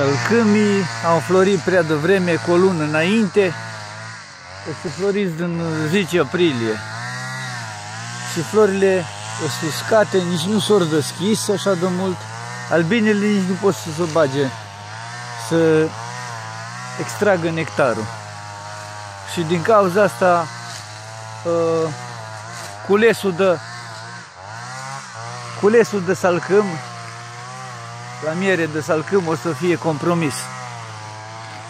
Salcâmii au florit prea devreme cu o lună înainte, o să floriți din 10 aprilie. Și florile sunt uscate, nici nu s-au deschis așa de mult. Albinele nici nu pot să se bage, să extragă nectarul. Și din cauza asta uh, culesul de culesul de salcâm la miere de salcâm o să fie compromis.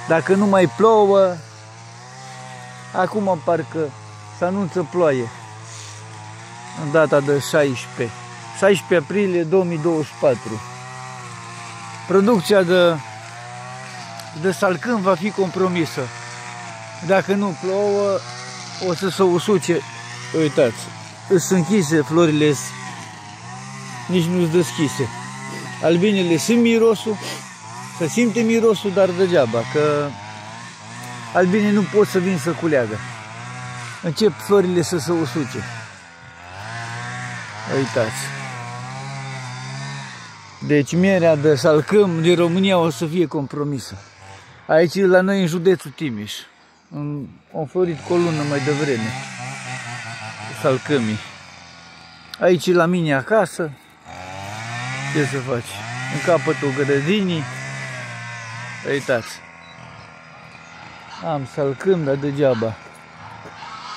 Dacă nu mai plouă, acum parcă să anunță ploaie în data de 16, 16 aprilie 2024. Producția de, de salcâm va fi compromisă. Dacă nu plouă, o să se usuce. Uitați, sunt închise florile, nici nu sunt deschise albinele simt mirosul, să simte mirosul, dar degeaba, că albinii nu pot să vin să culeagă. Încep florile să se usuce. Uitați. Deci mierea de salcâm din România o să fie compromisă. Aici la noi în județul Timiș. Am florit cu o lună mai devreme. Salcâmii. Aici la mine acasă, ce să faci? În capătul grădinii. Uitați. Am salcâm, dar degeaba.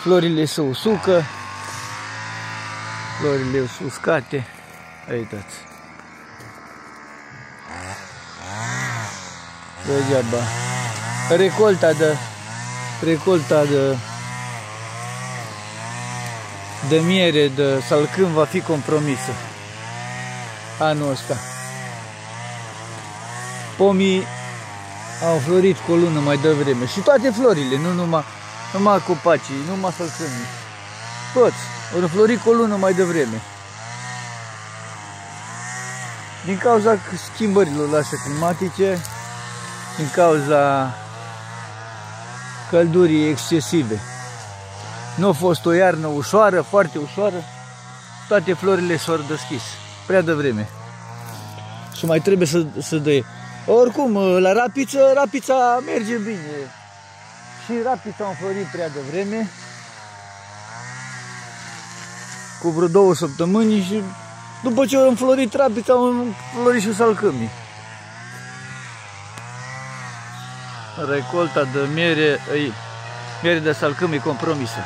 Florile se usucă. Florile sunt uscate. Uitați. Degeaba. Recolta de recolta de de miere de salcâm va fi compromisă anul ăsta. Pomii au florit cu o lună mai devreme și toate florile, nu numai, numai copacii, numai sălcămii. Toți au florit cu o lună mai devreme. Din cauza schimbărilor așa climatice, din cauza căldurii excesive. Nu a fost o iarnă ușoară, foarte ușoară, toate florile s-au deschis prea devreme. Și mai trebuie să, să dă. Oricum, la rapiță, rapița merge bine. Și rapița am florit prea devreme. Cu vreo două săptămâni și după ce am înflorit rapița, am înflorit și salcâmii. Recolta de miere, miere de salcâmii compromisă.